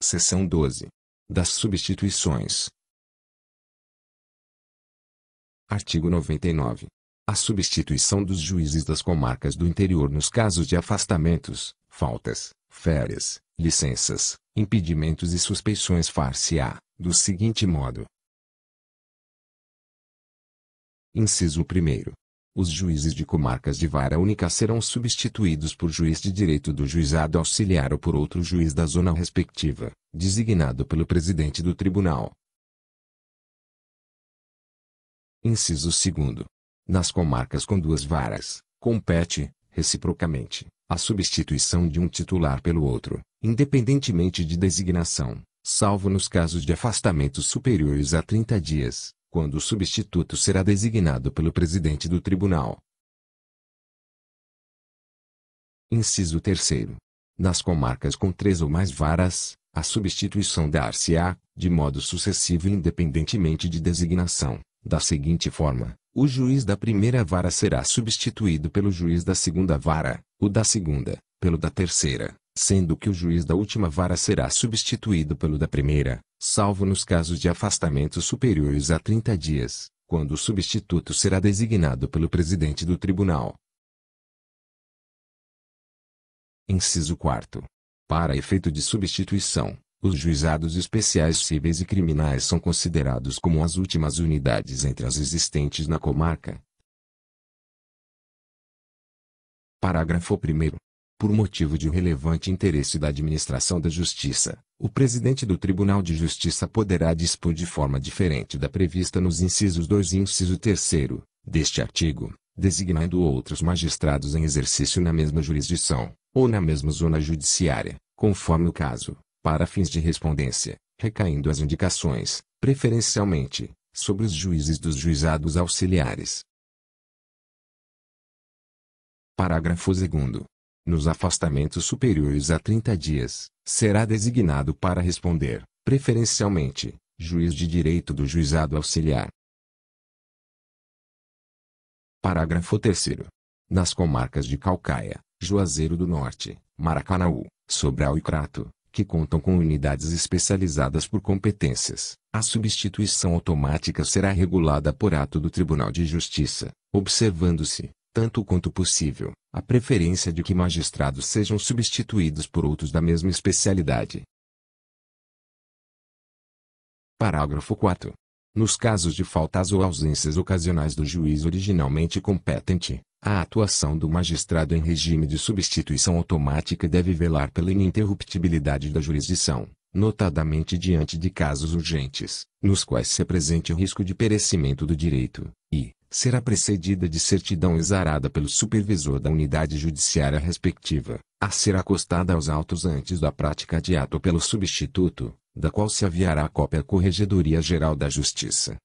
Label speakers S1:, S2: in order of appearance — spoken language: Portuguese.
S1: Seção 12. Das substituições. Artigo 99. A substituição dos juízes das comarcas do interior nos casos de afastamentos, faltas, férias, licenças, impedimentos e suspeições far-se-á, do seguinte modo. Inciso 1 os juízes de comarcas de vara única serão substituídos por juiz de direito do juizado auxiliar ou por outro juiz da zona respectiva, designado pelo presidente do tribunal. Inciso 2. Nas comarcas com duas varas, compete, reciprocamente, a substituição de um titular pelo outro, independentemente de designação, salvo nos casos de afastamentos superiores a 30 dias, quando o substituto será designado pelo presidente do tribunal. Inciso 3. Nas comarcas com três ou mais varas, a substituição dar-se-á, de modo sucessivo e independentemente de designação, da seguinte forma: o juiz da primeira vara será substituído pelo juiz da segunda vara, o da segunda, pelo da terceira, sendo que o juiz da última vara será substituído pelo da primeira, salvo nos casos de afastamentos superiores a 30 dias, quando o substituto será designado pelo presidente do tribunal. Inciso 4. Para efeito de substituição, os juizados especiais cíveis e criminais são considerados como as últimas unidades entre as existentes na comarca. Parágrafo 1 por motivo de relevante interesse da administração da justiça, o presidente do Tribunal de Justiça poderá dispor de forma diferente da prevista nos incisos 2 e inciso 3 deste artigo, designando outros magistrados em exercício na mesma jurisdição, ou na mesma zona judiciária, conforme o caso, para fins de respondência, recaindo as indicações, preferencialmente, sobre os juízes dos juizados auxiliares. Parágrafo 2 nos afastamentos superiores a 30 dias, será designado para responder, preferencialmente, juiz de direito do juizado auxiliar. Parágrafo 3 Nas comarcas de Calcaia, Juazeiro do Norte, Maracanaú, Sobral e Crato, que contam com unidades especializadas por competências, a substituição automática será regulada por ato do Tribunal de Justiça, observando-se, tanto quanto possível, a preferência de que magistrados sejam substituídos por outros da mesma especialidade. Parágrafo 4. Nos casos de faltas ou ausências ocasionais do juiz originalmente competente, a atuação do magistrado em regime de substituição automática deve velar pela ininterruptibilidade da jurisdição, notadamente diante de casos urgentes, nos quais se apresente o risco de perecimento do direito, e, será precedida de certidão exarada pelo supervisor da unidade judiciária respectiva, a ser acostada aos autos antes da prática de ato pelo substituto, da qual se aviará cópia à Corregedoria Geral da Justiça.